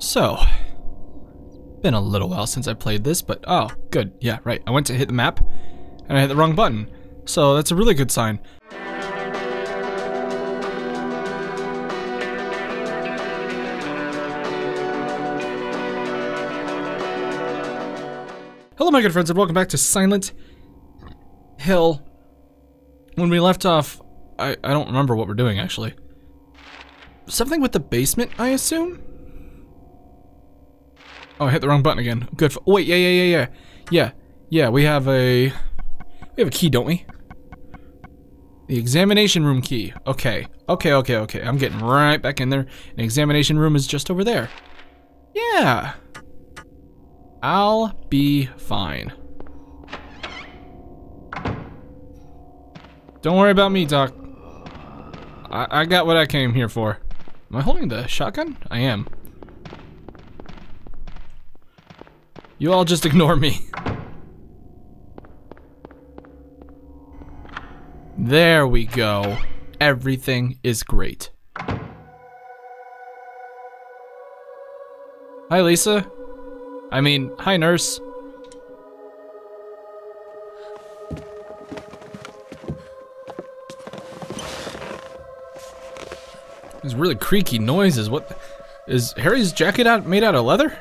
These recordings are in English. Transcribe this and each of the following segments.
So, been a little while since I played this, but oh, good. Yeah, right. I went to hit the map and I hit the wrong button. So that's a really good sign. Hello, my good friends, and welcome back to Silent Hill. When we left off, I, I don't remember what we're doing, actually. Something with the basement, I assume? Oh, I hit the wrong button again. Good. For, wait, yeah, yeah, yeah, yeah, yeah, yeah. We have a we have a key, don't we? The examination room key. Okay, okay, okay, okay. I'm getting right back in there. An examination room is just over there. Yeah. I'll be fine. Don't worry about me, Doc. I, I got what I came here for. Am I holding the shotgun? I am. You all just ignore me. There we go. Everything is great. Hi, Lisa. I mean, hi, nurse. These really creaky noises. What is Harry's jacket out made out of leather?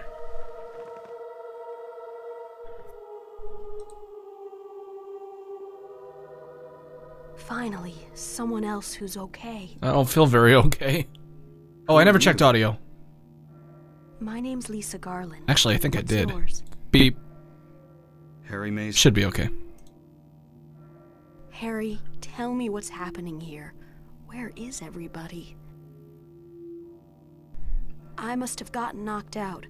Someone else who's okay. I don't feel very okay. Oh, I never checked audio. My name's Lisa Garland. Actually, I think What's I did. Yours? Beep. Harry Mason. Should be okay. Harry, tell me what's happening here. Where is everybody? I must have gotten knocked out.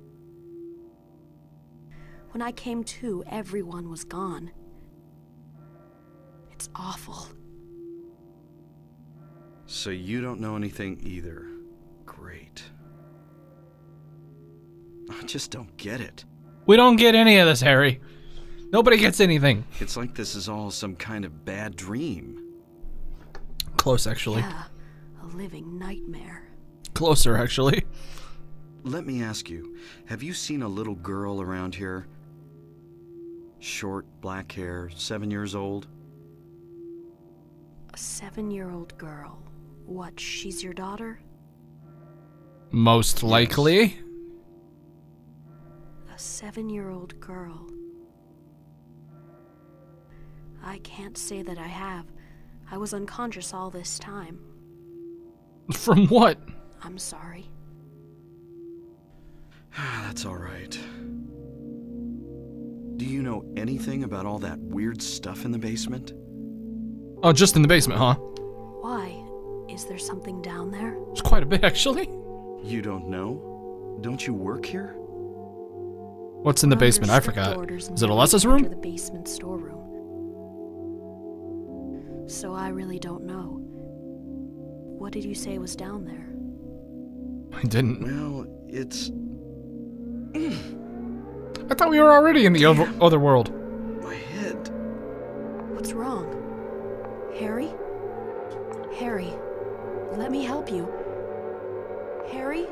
When I came to, everyone was gone. It's awful. So you don't know anything either. Great. I just don't get it. We don't get any of this, Harry. Nobody gets anything. It's like this is all some kind of bad dream. Close, actually. Yeah, a living nightmare. Closer, actually. Let me ask you, have you seen a little girl around here? Short, black hair, seven years old? A seven-year-old girl. What, she's your daughter? Most likely. A seven-year-old girl. I can't say that I have. I was unconscious all this time. From what? I'm sorry. That's all right. Do you know anything about all that weird stuff in the basement? Oh, just in the basement, huh? Why? Is there something down there? It's quite a bit, actually. You don't know? Don't you work here? What's in the under basement? I forgot. Is it until Alessa's room? The basement storeroom. So I really don't know. What did you say was down there? I didn't. Well, it's I thought we were already in the other, other world. my head. What's wrong? Harry? Harry, let me help you. Harry?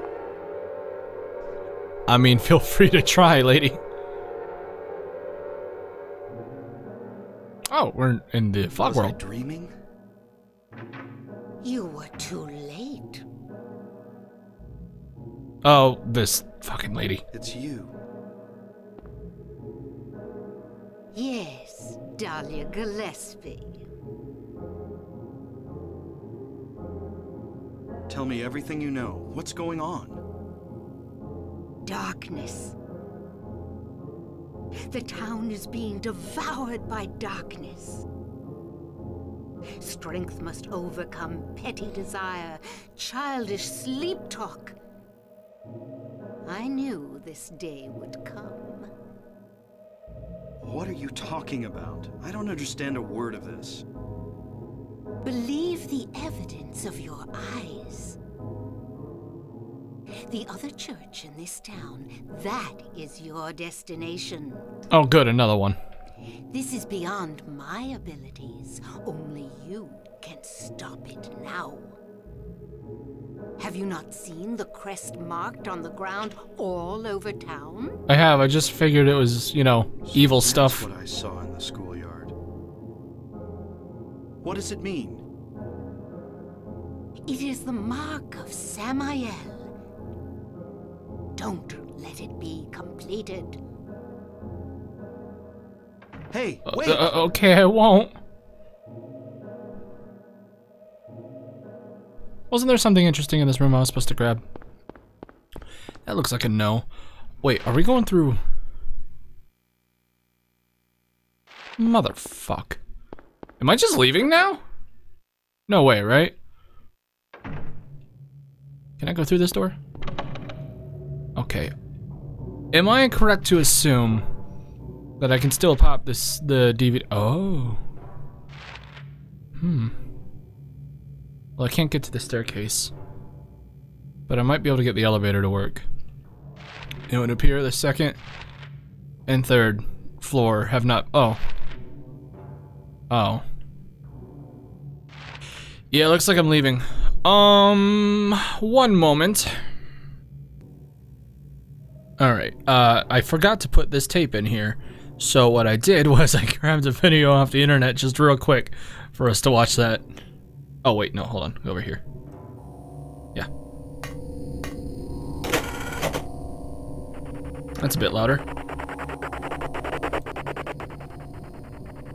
I mean, feel free to try, lady. Oh, we're in the fog Was I world. dreaming? You were too late. Oh, this fucking lady. It's you. Yes, Dahlia Gillespie. Tell me everything you know. What's going on? Darkness. The town is being devoured by darkness. Strength must overcome petty desire, childish sleep talk. I knew this day would come. What are you talking about? I don't understand a word of this. Believe the evidence of your eyes. The other church in this town, that is your destination. Oh, good, another one. This is beyond my abilities. Only you can stop it now. Have you not seen the crest marked on the ground all over town? I have. I just figured it was, you know, evil That's stuff. what I saw in the schoolyard. What does it mean? It is the mark of Samael. Don't let it be completed. Hey, Uh, wait! uh, okay, I won't. Wasn't there something interesting in this room I was supposed to grab? That looks like a no. Wait, are we going through... Motherfuck. Am I just leaving now? No way, right? Can I go through this door? Okay. Am I correct to assume that I can still pop this the DVD? Oh. Hmm. Well, I can't get to the staircase. But I might be able to get the elevator to work. It would appear the second and third floor have not... Oh. Oh. Yeah, looks like I'm leaving. Um, one moment. Alright, uh, I forgot to put this tape in here. So what I did was I grabbed a video off the internet just real quick for us to watch that. Oh wait, no, hold on, over here. Yeah. That's a bit louder.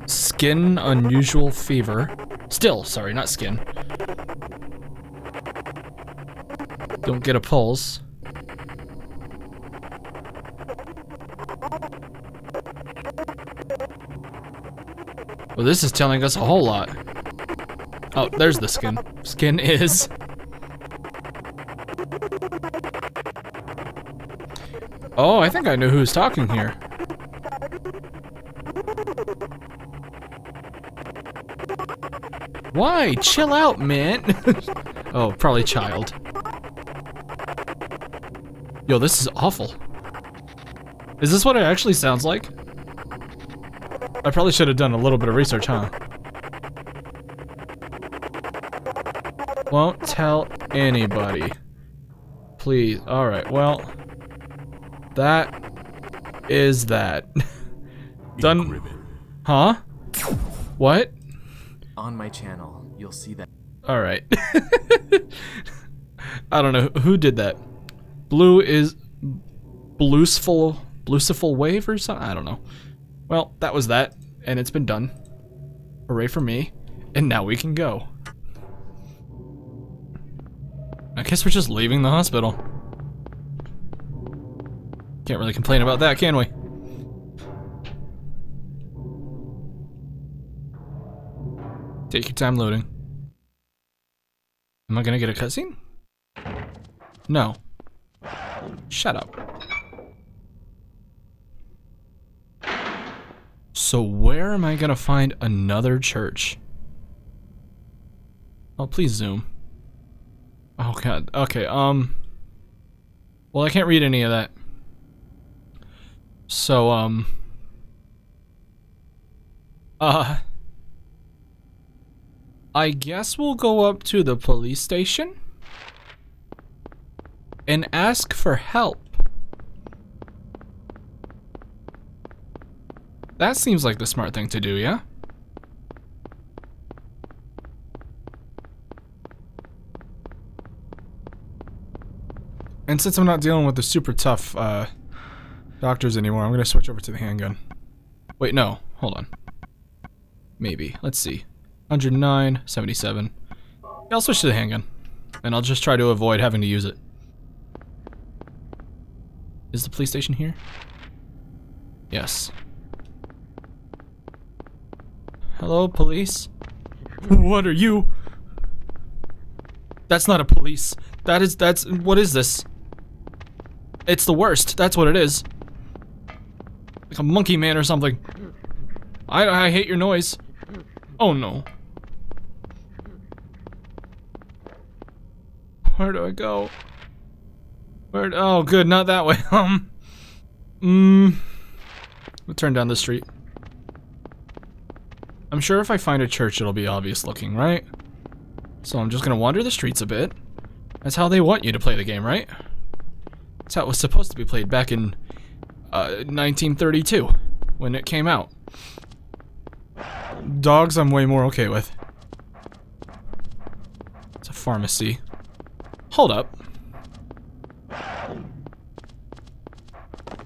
Skin unusual fever. Still, sorry, not skin. Don't get a pulse. Well, this is telling us a whole lot. Oh, there's the skin. Skin is. Oh, I think I know who's talking here. Why? Chill out, man. oh, probably child. Yo, this is awful. Is this what it actually sounds like? I probably should have done a little bit of research, huh? Won't tell anybody. Please. Alright, well. That is that. Done. Huh? What? On my channel, you'll see that Alright. I don't know. Who did that? Blue is. Bluesful. Bluesiful wave or something? I don't know. Well, that was that. And it's been done. Hooray for me. And now we can go. I guess we're just leaving the hospital. Can't really complain about that, can we? Take your time loading. Am I gonna get a cutscene? No. Shut up. So where am I gonna find another church? Oh, please zoom. Oh god. Okay, um... Well, I can't read any of that. So, um... Uh... I guess we'll go up to the police station and ask for help. That seems like the smart thing to do, yeah? And since I'm not dealing with the super tough uh, doctors anymore, I'm going to switch over to the handgun. Wait, no. Hold on. Maybe. Let's see. 109, 77. Yeah, I'll switch to the handgun. And I'll just try to avoid having to use it. Is the police station here? Yes. Hello, police? What are you? That's not a police. That is, that's, what is this? It's the worst. That's what it is. Like a monkey man or something. I, I hate your noise. Oh no. Where do I go? Where? Oh, good, not that way. Um. Mmm. We'll turn down the street. I'm sure if I find a church, it'll be obvious looking, right? So I'm just gonna wander the streets a bit. That's how they want you to play the game, right? That's how it was supposed to be played back in uh, 1932 when it came out. Dogs, I'm way more okay with. It's a pharmacy. Hold up.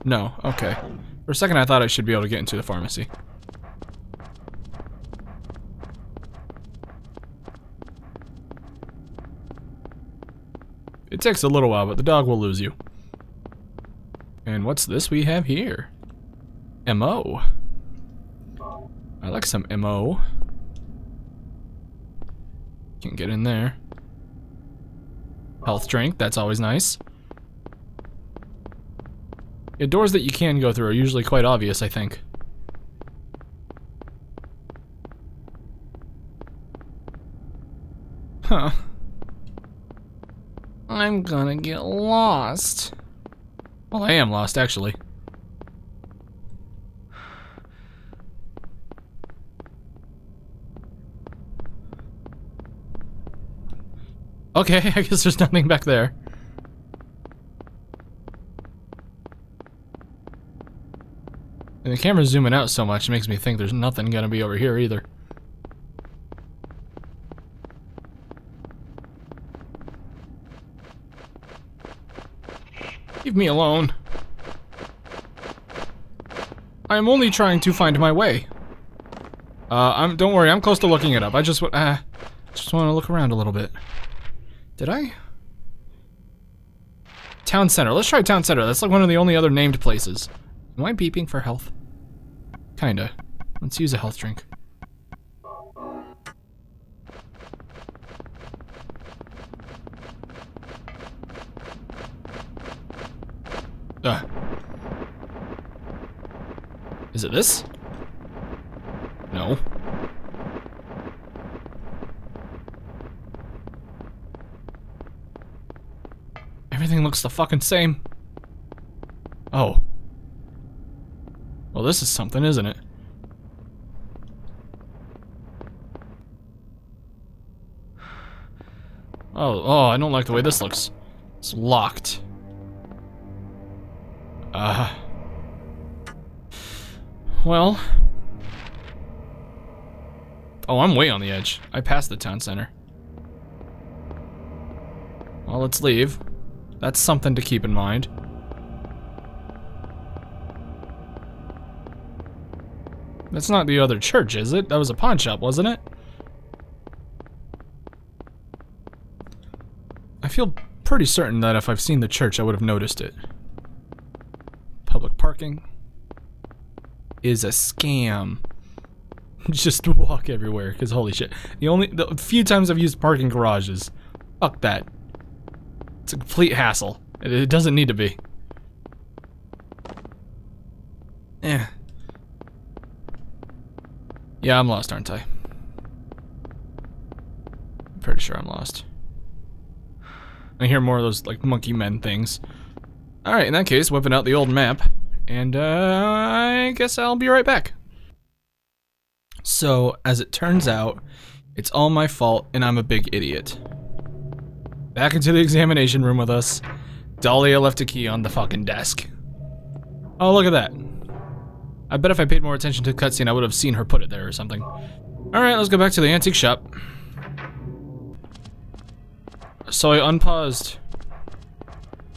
No, okay. For a second I thought I should be able to get into the pharmacy. It takes a little while, but the dog will lose you. And what's this we have here? MO. I like some MO. Can get in there. Health drink, that's always nice. Yeah, doors that you can go through are usually quite obvious, I think. Huh. I'm gonna get lost. Well, I am lost, actually. Okay, I guess there's nothing back there. And the camera's zooming out so much, it makes me think there's nothing gonna be over here either. Leave me alone. I am only trying to find my way. Uh, I'm, don't worry, I'm close to looking it up. I just, uh, just want to look around a little bit. Did I? Town Center. Let's try Town Center. That's like one of the only other named places. Am I beeping for health? Kinda. Let's use a health drink. Ugh. Is it this? No. Everything looks the fucking same. Oh. Well, this is something, isn't it? Oh, oh, I don't like the way this looks. It's locked. Uh. Well. Oh, I'm way on the edge. I passed the town center. Well, let's leave. That's something to keep in mind. That's not the other church, is it? That was a pawn shop, wasn't it? I feel pretty certain that if I've seen the church, I would have noticed it. Public parking is a scam. Just walk everywhere, because holy shit. The only, the few times I've used parking garages, fuck that. A complete hassle. It, it doesn't need to be. Eh. Yeah, I'm lost, aren't I? I'm pretty sure I'm lost. I hear more of those, like, monkey men things. Alright, in that case, whipping out the old map. And, uh, I guess I'll be right back. So, as it turns out, it's all my fault and I'm a big idiot. Back into the examination room with us. Dahlia left a key on the fucking desk. Oh, look at that. I bet if I paid more attention to the cutscene, I would have seen her put it there or something. Alright, let's go back to the antique shop. So I unpaused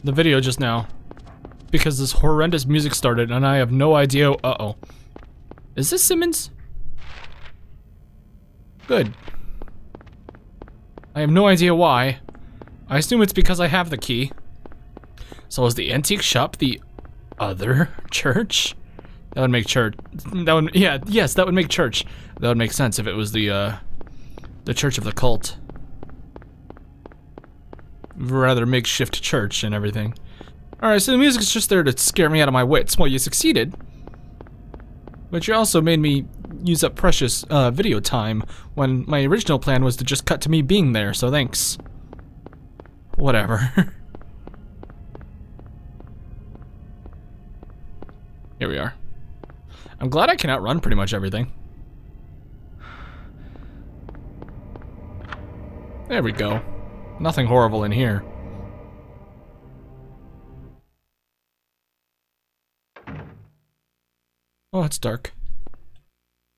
the video just now because this horrendous music started and I have no idea. Uh-oh. Is this Simmons? Good. I have no idea why. I assume it's because I have the key. So is the antique shop the other church? That would make church. That would yeah yes that would make church. That would make sense if it was the uh, the church of the cult. Rather makeshift church and everything. All right, so the music's just there to scare me out of my wits. Well, you succeeded, but you also made me use up precious uh, video time when my original plan was to just cut to me being there. So thanks. Whatever. Here we are. I'm glad I can outrun pretty much everything. There we go. Nothing horrible in here. Oh, it's dark.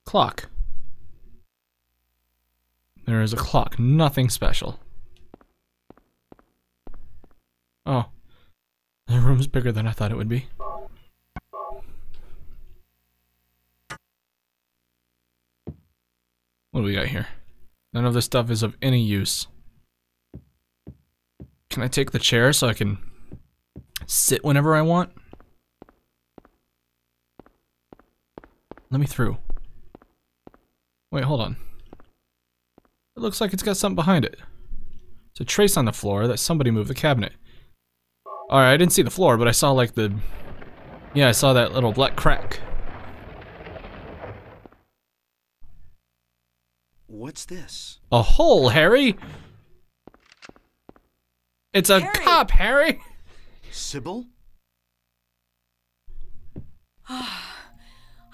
Clock. There is a clock. Nothing special. Oh. The room's bigger than I thought it would be. What do we got here? None of this stuff is of any use. Can I take the chair so I can sit whenever I want? Let me through. Wait, hold on. It looks like it's got something behind it. It's a trace on the floor that somebody moved the cabinet. Alright, I didn't see the floor, but I saw like the... Yeah, I saw that little black crack. What's this? A hole, Harry! It's a Harry! cop, Harry! Cybil?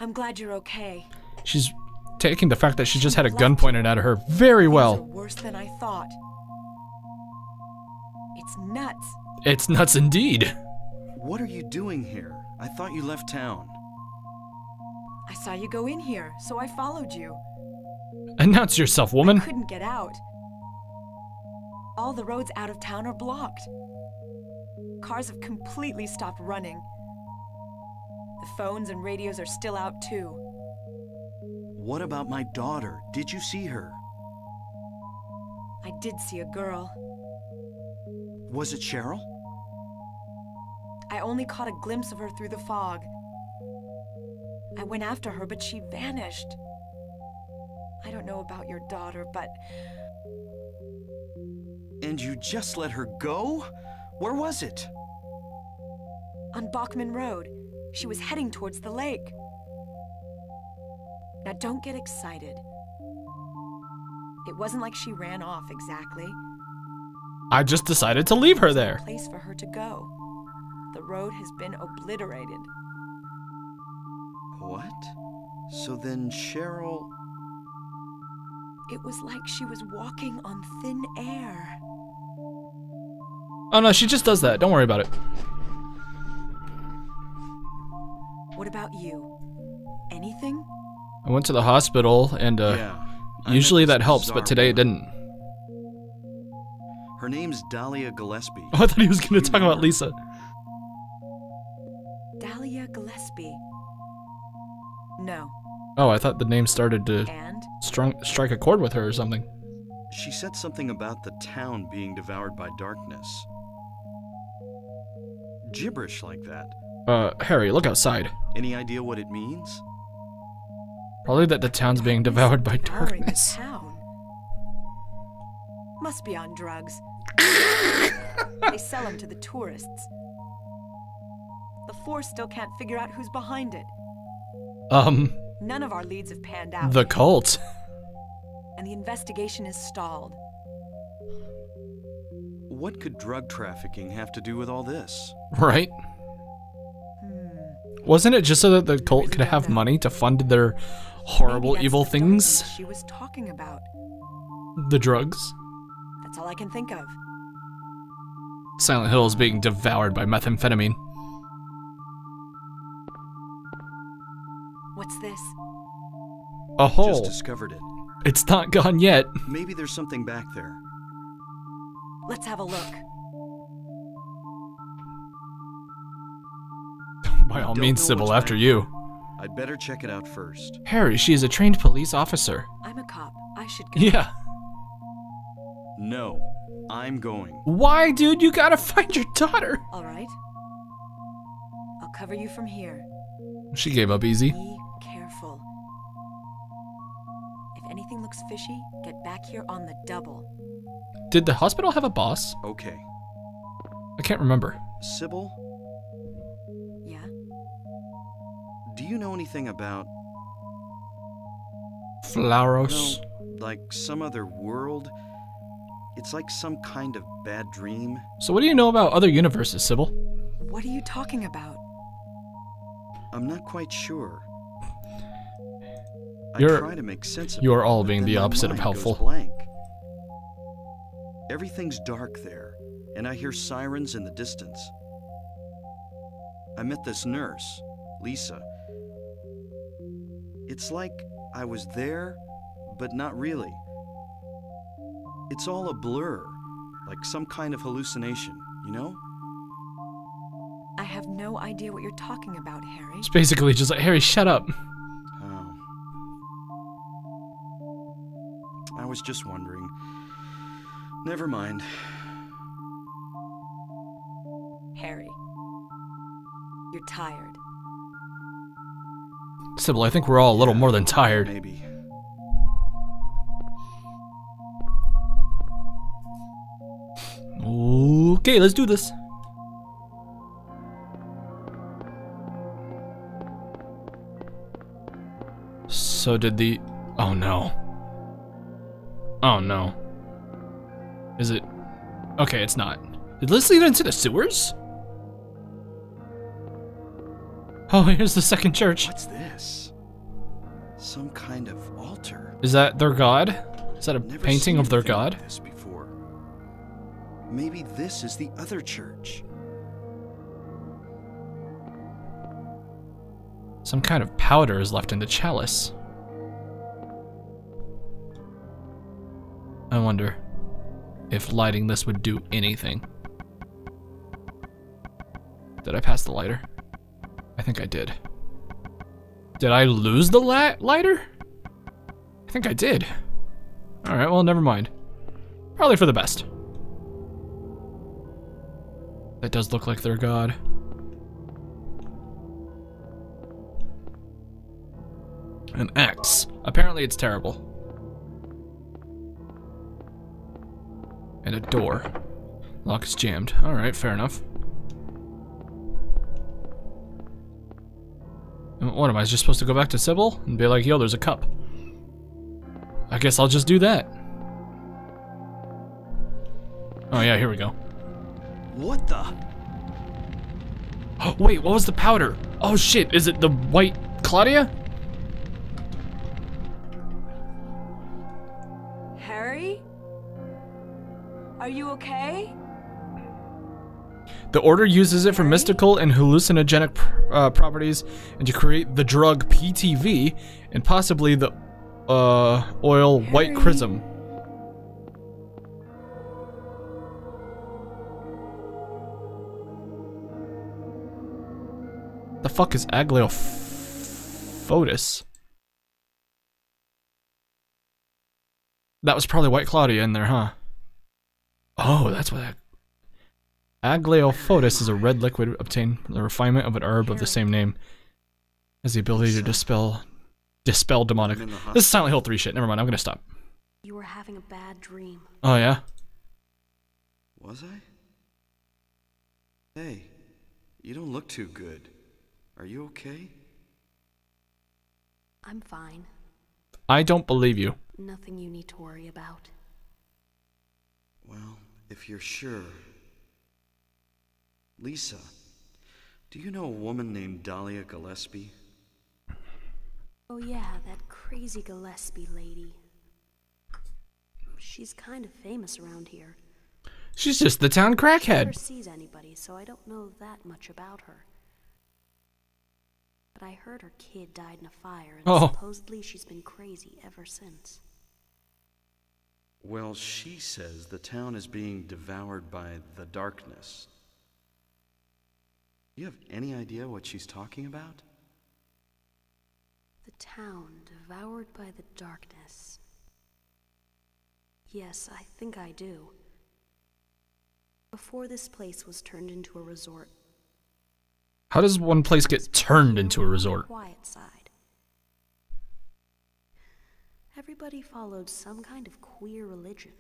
I'm glad you're okay. She's taking the fact that she just had a gun pointed at her very Things are well. worse than I thought. It's nuts. It's nuts indeed. What are you doing here? I thought you left town. I saw you go in here, so I followed you. Announce yourself, woman. I couldn't get out. All the roads out of town are blocked. Cars have completely stopped running. The phones and radios are still out too. What about my daughter? Did you see her? I did see a girl. Was it Cheryl? I only caught a glimpse of her through the fog. I went after her, but she vanished. I don't know about your daughter, but And you just let her go? Where was it? on Bachman Road, she was heading towards the lake. Now, don't get excited. It wasn't like she ran off exactly. I just decided to leave her there. Place for her to go. The road has been obliterated. What? So then Cheryl. It was like she was walking on thin air. Oh no, she just does that. Don't worry about it. What about you? Anything? I went to the hospital and uh yeah. Usually that helps, but today it didn't. Her name's Dahlia Gillespie. Oh, I thought he was gonna talk about? Lisa. Dahlia Gillespie. No. Oh, I thought the name started to And? strung, strike a chord with her or something. She said something about the town being devoured by darkness. Gibberish like that. Uh, Harry, look outside. Any idea what it means? Probably that the town's being devoured by Devouring the darkness. Town. Must be on drugs. they sell them to the tourists. The force still can't figure out who's behind it. Um, None of our leads have panned out. the cult. and the investigation is stalled. What could drug trafficking have to do with all this? Right? Wasn't it just so that the cult could have money to fund their horrible evil things? She was talking about. The drugs? That's all I can think of. Silent Hill is being devoured by methamphetamine. What's this? A hole. Just hole. discovered it. It's not gone yet. Maybe there's something back there. Let's have a look. By all means, Cybil, after back you. I'd better check it out first. Harry, she is a trained police officer. I'm a cop. I should go. Yeah. No, I'm going. Why, dude? You gotta find your daughter. All right. I'll cover you from here. She gave up easy. Be careful. If anything looks fishy, get back here on the double. Did the hospital have a boss? Okay. I can't remember. Cybil, Yeah? do you know anything about, Flauros. no, like some other world? It's like some kind of bad dream. So, what do you know about other universes, Cybil? What are you talking about? I'm not quite sure. You're- try to make sense of you it, are all being the opposite of helpful. Blank. Everything's dark there, and I hear sirens in the distance. I met this nurse, Lisa. It's like I was there, but not really. It's all a blur, like some kind of hallucination, you know? I have no idea what you're talking about, Harry. It's basically just like, Harry, shut up. Oh. I was just wondering. Never mind. Harry. You're tired. Cybil, I think we're all a little more than tired. Maybe. Okay, let's do this. So did the... Oh no. Oh no. Is it... Okay, it's not. Did this lead into the sewers? Oh, here's the second church. What's this? Some kind of altar. Is that their god? Is that a Never painting of their god? Like this before. Maybe this is the other church. Some kind of powder is left in the chalice. I wonder if lighting this would do anything. Did I pass the lighter? I think I did. Did I lose the lighter? I think I did. Alright, well, never mind. Probably for the best. That does look like their god. An X. Apparently it's terrible. And a door. Lock is jammed. Alright, fair enough. What am I just supposed to go back to Cybil and be like, yo, there's a cup? I guess I'll just do that. Oh yeah, here we go. What the? Oh, wait, what was the powder? Oh shit, is it the white Claudia? Harry? Are you okay? The Order uses it for mystical and hallucinogenic pr- uh, properties and to create the drug PTV and possibly the uh, oil white Harry. chrism. Fuck is Aglaophotis? That was probably White Claudia in there, huh? Oh, that's what that Aglaophotis is a red liquid obtained from the refinement of an herb of the same name. Has the ability to dispel dispel demonic. I'm in the This is Silent Hill 3 shit. Never mind, I'm gonna stop. You were having a bad dream. Oh yeah? Was I? Hey, you don't look too good. Are you okay? I'm fine. I don't believe you. Nothing you need to worry about. Well, if you're sure. Lisa, do you know a woman named Dahlia Gillespie? Oh yeah, that crazy Gillespie lady. She's kind of famous around here. She's just the town crackhead. Never crackhead. sees anybody, so I don't know that much about her. But I heard her kid died in a fire, and Oh. supposedly she's been crazy ever since. Well, she says the town is being devoured by the darkness. You have any idea what she's talking about? The town devoured by the darkness. Yes, I think I do. Before this place was turned into a resort, How does one place get turned into a resort? Quiet side. Everybody followed some kind of queer religion.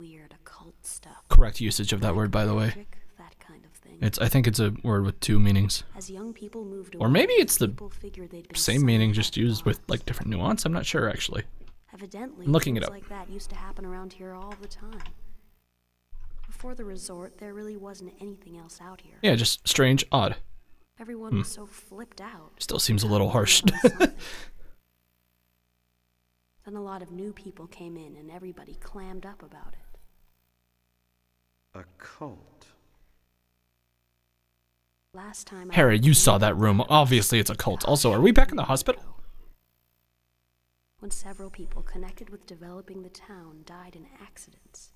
Weird occult stuff. Correct usage of that word, by the way. That kind of thing. It's. I think it's a word with two meanings. As young people moved Or maybe it's the people figured they'd been Same meaning, just used with like different nuance. I'm not sure actually. Evidently, I'm looking it up. like that used to happen around here all the time. Before the resort, there really wasn't anything else out here. Yeah, just strange, odd. Everyone Hmm. was so flipped out. Still seems a little harsh. Everyone was something. Then a lot of new people came in and everybody clammed up about it. A cult. Last time Harry, you saw that room. Obviously, it's a cult. Also, are we back in the hospital? When several people connected with developing the town died in accidents.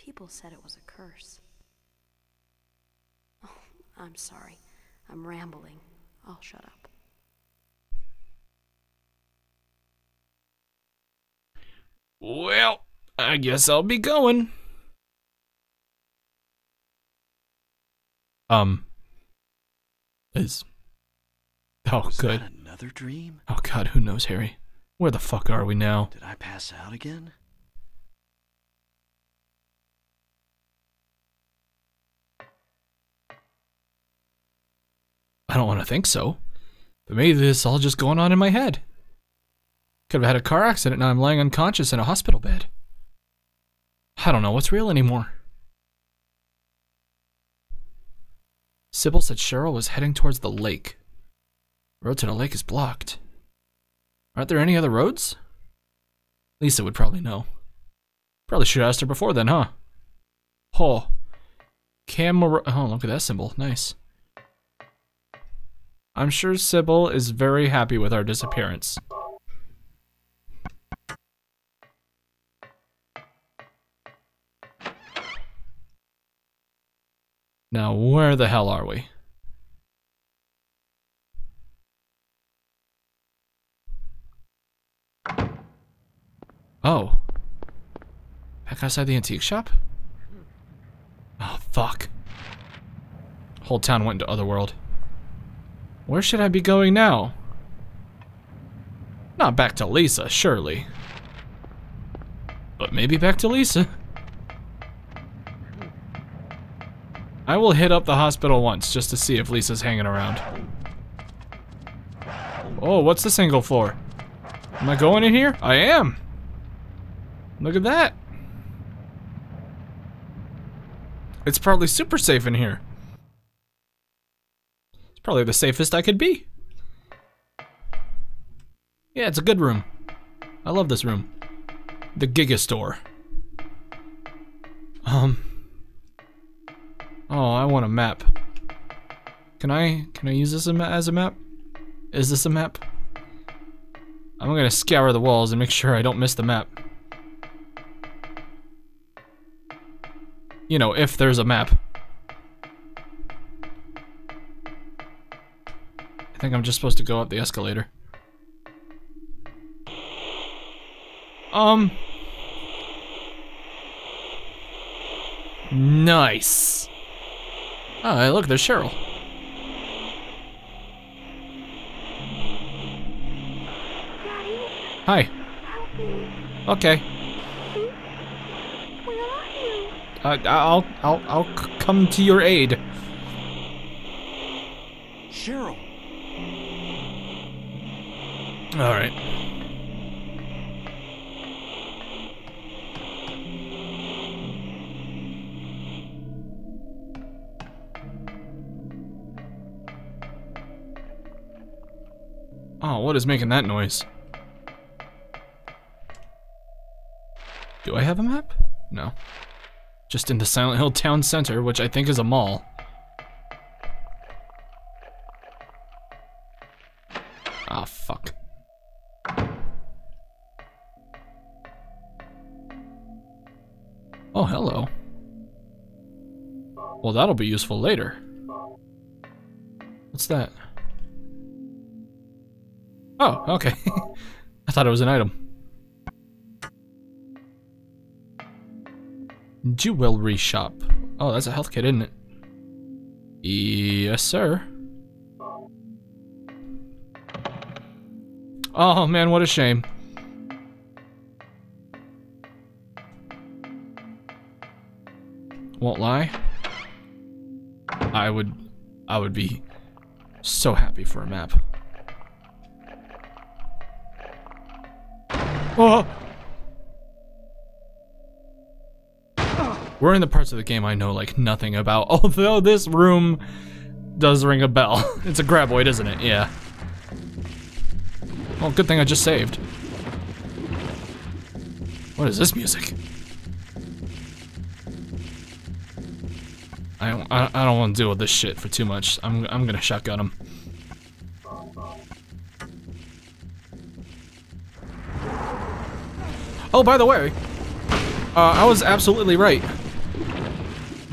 People said it was a curse. Oh, I'm sorry. I'm rambling. I'll shut up. Well, I guess I'll be going. Um. Is. Oh, Was good. that another dream? Oh, God, who knows, Harry? Where the fuck are we now? Did I pass out again? I don't want to think so. But maybe this is all just going on in my head. Could have had a car accident, and now I'm lying unconscious in a hospital bed. I don't know what's real anymore. Cybil said Cheryl was heading towards the lake. Road to the lake is blocked. Aren't there any other roads? Lisa would probably know. Probably should have asked her before then, huh? Oh. Camera. Oh, look at that symbol. Nice. I'm sure Cybil is very happy with our disappearance. Now, where the hell are we? Oh. Back outside the antique shop? Oh, fuck. Whole town went into Otherworld. Where should I be going now? Not back to Lisa, surely. But maybe back to Lisa. I will hit up the hospital once just to see if Lisa's hanging around. Oh, what's the single floor? Am I going in here? I am. Look at that. It's probably super safe in here. Probably the safest I could be. Yeah, it's a good room. I love this room. The Giga Store. Um. Oh, I want a map. Can I can I use this as a map? Is this a map? I'm gonna scour the walls and make sure I don't miss the map. You know, if there's a map. I think I'm just supposed to go up the escalator. Um. Nice. Oh, hey, look, there's Cheryl. Hi. Okay. Where are Uh, I'll, I'll, I'll c- come to your aid. Cheryl! All right. Oh, what is making that noise? Do I have a map? No. Just in the Silent Hill Town Center, which I think is a mall. Well, that'll be useful later. What's that? Oh, okay. I thought it was an item. Jewelry shop. Oh, that's a health kit, isn't it? Yes, sir. Oh man, what a shame. Won't lie. I would I would be so happy for a map. Oh! We're in the parts of the game I know like nothing about, although this room does ring a bell. It's a graboid, isn't it? Yeah. Well, good thing I just saved. What is this music? I don't, I, I don't want to deal with this shit for too much. I'm, I'm gonna shotgun him. Oh, by the way, uh, I was absolutely right.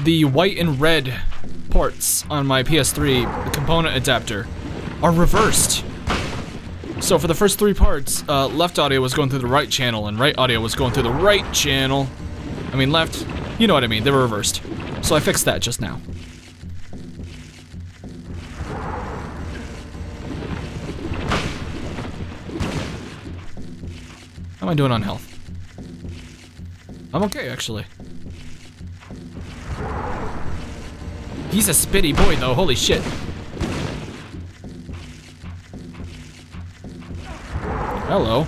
The white and red ports on my PS3, the component adapter, are reversed. So for the first three parts, uh, left audio was going through the right channel and right audio was going through the right channel. I mean left, you know what I mean, they were reversed. So I fixed that just now. How am I doing on health? I'm okay, actually. He's a spitty boy, though. Holy shit. Hello.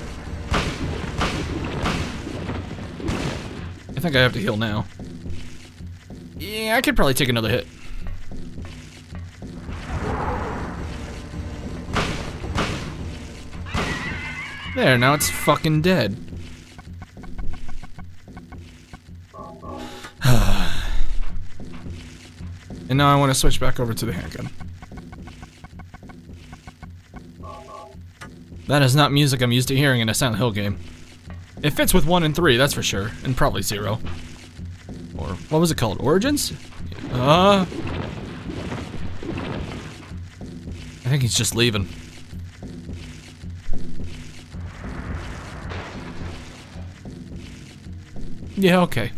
I think I have to heal now. Yeah, I could probably take another hit. There, now it's fucking dead. and now I want to switch back over to the handgun. That is not music I'm used to hearing in a Silent Hill game. It fits with 1 and 3, that's for sure. And probably 0. What was it called? Origins? Uh... I think he's just leaving. Yeah, okay.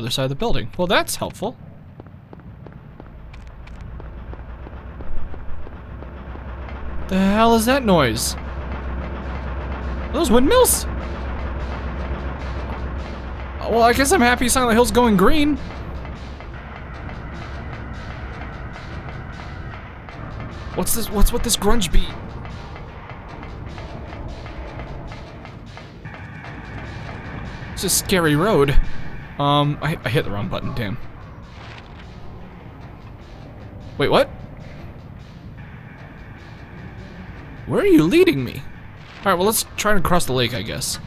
Other side of the building. Well, that's helpful. The hell is that noise? Are those windmills? Uh, well, I guess I'm happy Silent Hill's going green. What's this? What's with this grunge beat? It's a scary road. Um, I, I hit the wrong button, damn. Wait, what? Where are you leading me? Alright, well let's try to cross the lake, I guess.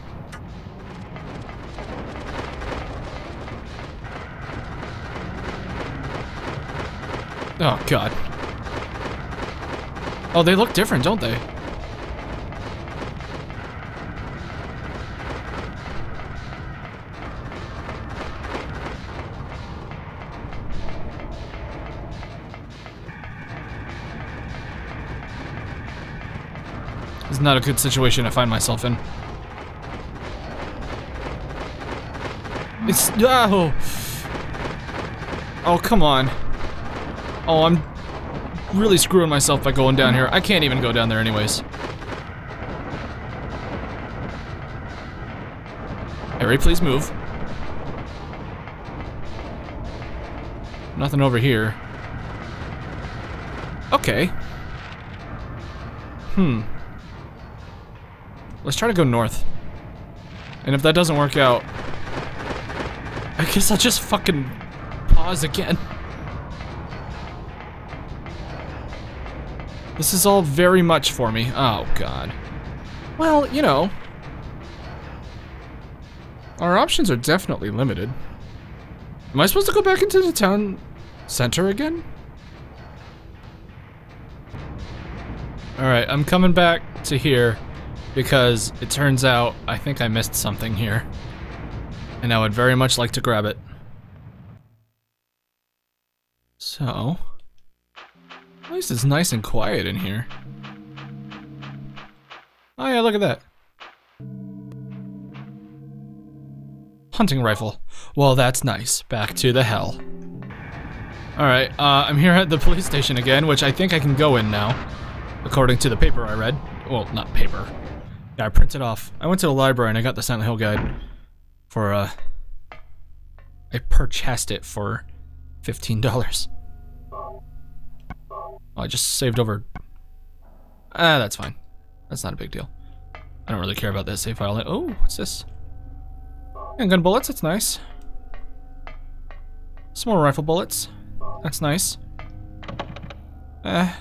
Oh, God. Oh, they look different, don't they? Not a good situation to find myself in. It's oh, oh come on. Oh, I'm really screwing myself by going down here. I can't even go down there anyways. Harry, please move. Nothing over here. Okay. Hmm. Let's try to go north. And if that doesn't work out, I guess I'll just fucking pause again. This is all very much for me. Oh, God. Well, you know. Our options are definitely limited. Am I supposed to go back into the town center again? Alright, I'm coming back to here because it turns out I think I missed something here. And I would very much like to grab it. So... At least it's nice and quiet in here. Oh yeah, look at that. Hunting rifle. Well, that's nice. Back to the hell. Alright, uh, I'm here at the police station again, which I think I can go in now. According to the paper I read. Well, not paper. Yeah, I printed off. I went to the library and I got the Silent Hill guide. For, uh... I purchased it for $15. Oh, I just saved over... Ah, that's fine. That's not a big deal. I don't really care about that save file. Oh, what's this? Handgun bullets, that's nice. Some more rifle bullets. That's nice. Uh.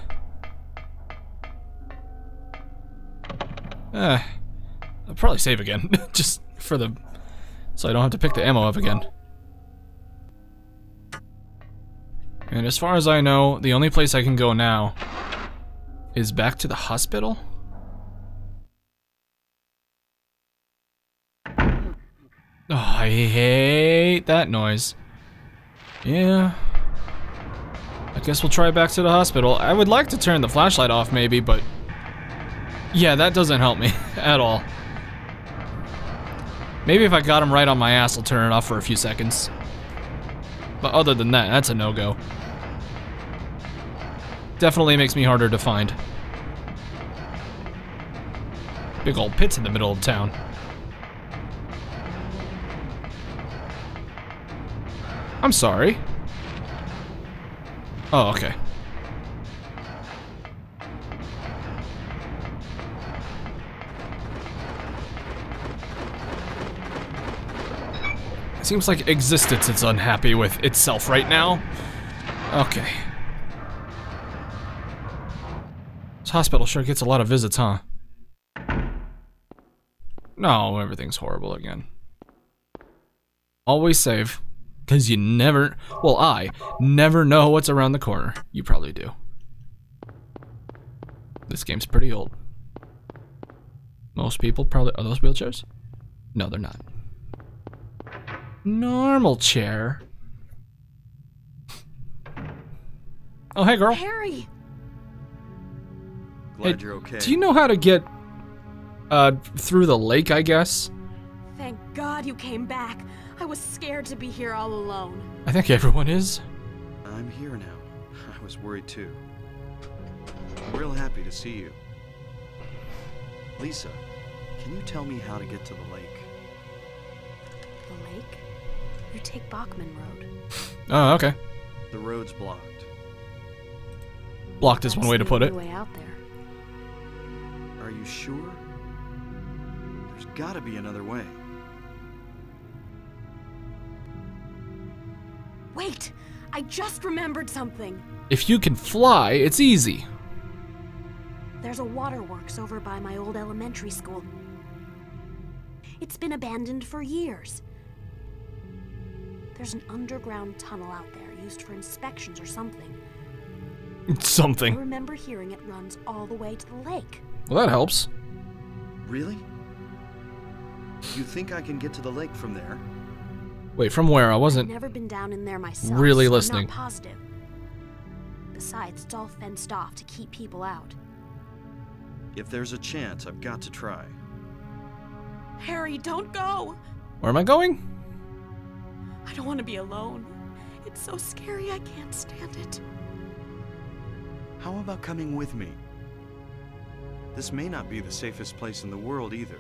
Uh. I'll probably save again, just for the... So I don't have to pick the ammo up again. And as far as I know, the only place I can go now is back to the hospital? Oh, I hate that noise. Yeah. I guess we'll try back to the hospital. I would like to turn the flashlight off maybe, but... Yeah, that doesn't help me at all. Maybe if I got him right on my ass, I'll turn it off for a few seconds. But other than that, that's a no-go. Definitely makes me harder to find. Big old pits in the middle of town. I'm sorry. Oh, okay. Seems like existence is unhappy with itself right now. Okay. This hospital sure gets a lot of visits, huh? No, everything's horrible again. Always save. Because you never, well, I never know what's around the corner. You probably do. This game's pretty old. Most people probably, are those wheelchairs? No, they're not. Normal chair. Oh, hey, girl. Harry! Glad Hey, you're okay. Do you know how to get, uh, through the lake, I guess? Thank God you came back. I was scared to be here all alone. I think everyone is. I'm here now. I was worried too. I'm real happy to see you. Lisa, can you tell me how to get to the lake? You take Bachman Road. Oh, okay. The road's blocked. Blocked is one way to put it. way out there. Are you sure? There's gotta be another way. Wait! I just remembered something. If you can fly, it's easy. There's a waterworks over by my old elementary school. It's been abandoned for years. There's an underground tunnel out there used for inspections or something. something. I remember hearing it runs all the way to the lake. Well, that helps. Really? You think I can get to the lake from there? Wait, from where? I I've wasn't. never been down in there myself. Really so I'm listening. not positive. Besides, it's all fenced off to keep people out. If there's a chance, I've got to try. Harry, don't go! Where am I going? I don't want to be alone. It's so scary, I can't stand it. How about coming with me? This may not be the safest place in the world either.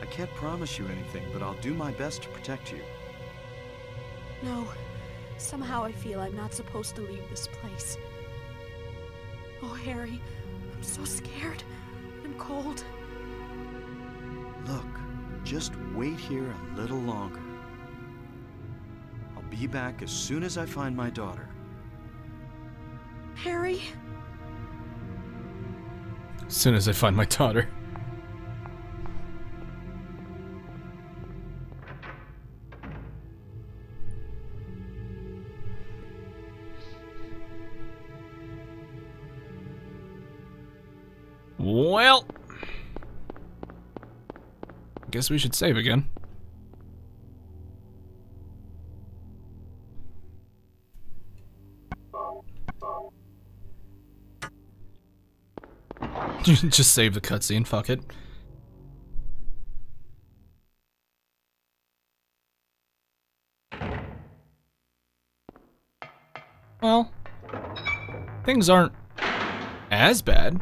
I can't promise you anything, but I'll do my best to protect you. No. Somehow I feel I'm not supposed to leave this place. Oh, Harry, I'm so scared I'm cold. Look, just wait here a little longer. I'll be back as soon as I find my daughter. Harry? As soon as I find my daughter. Well, I guess we should save again. Just save the cutscene, fuck it. Well, things aren't as bad.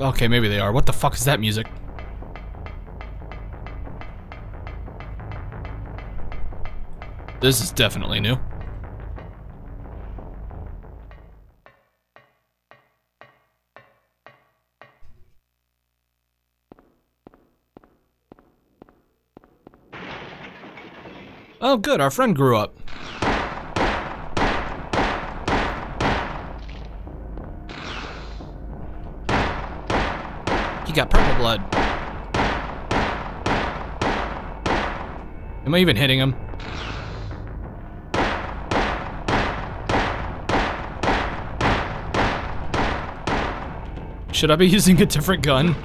Okay, maybe they are. What the fuck is that music? This is definitely new. Oh, good, our friend grew up. He got purple blood. Am I even hitting him? Should I be using a different gun?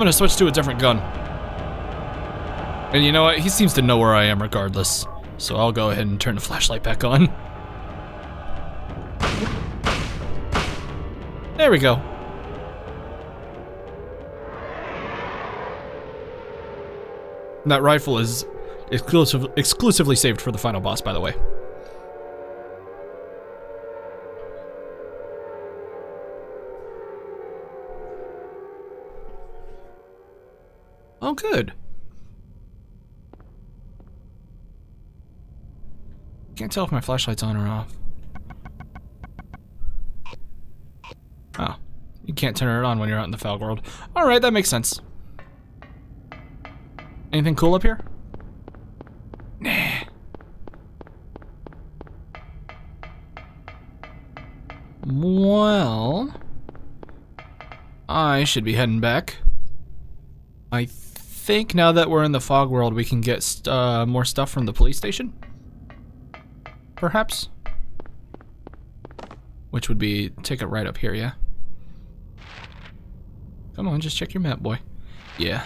Gonna switch to a different gun. And you know what? He seems to know where I am regardless. So I'll go ahead and turn the flashlight back on. There we go. That rifle is exclusive, exclusively saved for the final boss, by the way. Good. Can't tell if my flashlight's on or off. Oh. You can't turn it on when you're out in the fog world. Alright, that makes sense. Anything cool up here? Nah. Well... I should be heading back. I think now that we're in the fog world, we can get uh, more stuff from the police station? Perhaps? Which would be, take it right up here, yeah? Come on, just check your map, boy. Yeah.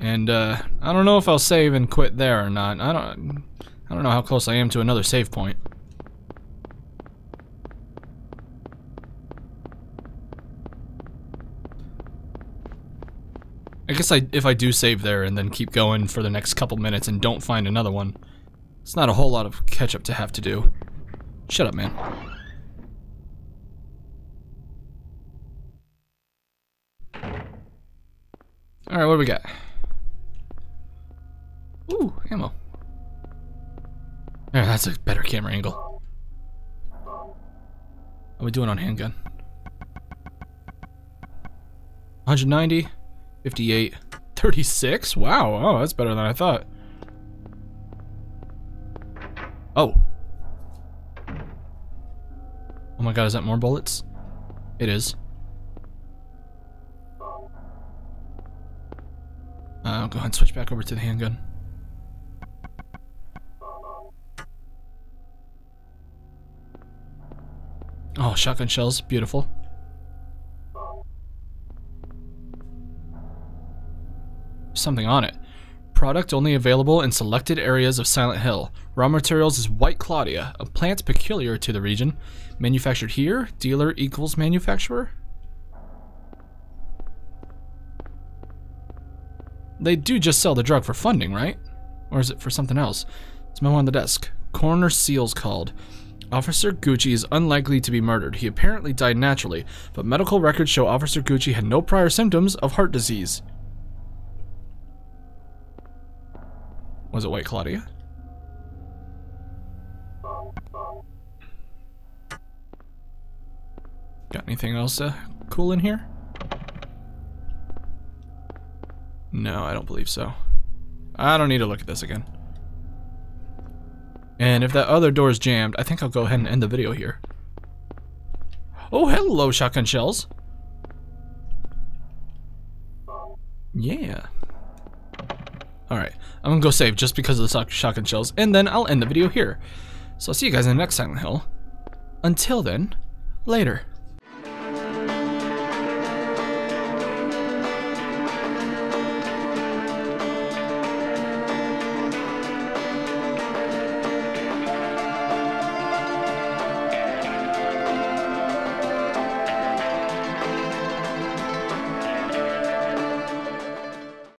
And, uh, I don't know if I'll save and quit there or not. I don't, I don't know how close I am to another save point. Guess I, if I do save there and then keep going for the next couple minutes and don't find another one, it's not a whole lot of catch-up to have to do. Shut up, man. Alright, what do we got? Ooh, ammo. Yeah, that's a better camera angle. How are we doing on handgun? 190, 58, 36? Wow, oh, that's better than I thought. Oh. Oh my god, is that more bullets? It is. Uh, I'll go ahead and switch back over to the handgun. Oh, shotgun shells, beautiful. Something on it. Product only available in selected areas of Silent Hill. Raw materials is White Claudia, a plant peculiar to the region. Manufactured here, dealer equals manufacturer. They do just sell the drug for funding, right? Or is it for something else? It's memo on the desk. Coroner Seals called. Officer Gucci is unlikely to be murdered. He apparently died naturally, but medical records show Officer Gucci had no prior symptoms of heart disease. Was it White Claudia? Got anything else uh, cool in here? No, I don't believe so. I don't need to look at this again. And if that other door is jammed, I think I'll go ahead and end the video here. Oh, hello, shotgun shells. Yeah. Alright, I'm gonna go save just because of the shotgun shells, and then I'll end the video here. So I'll see you guys in the next Silent Hill. Until then, later.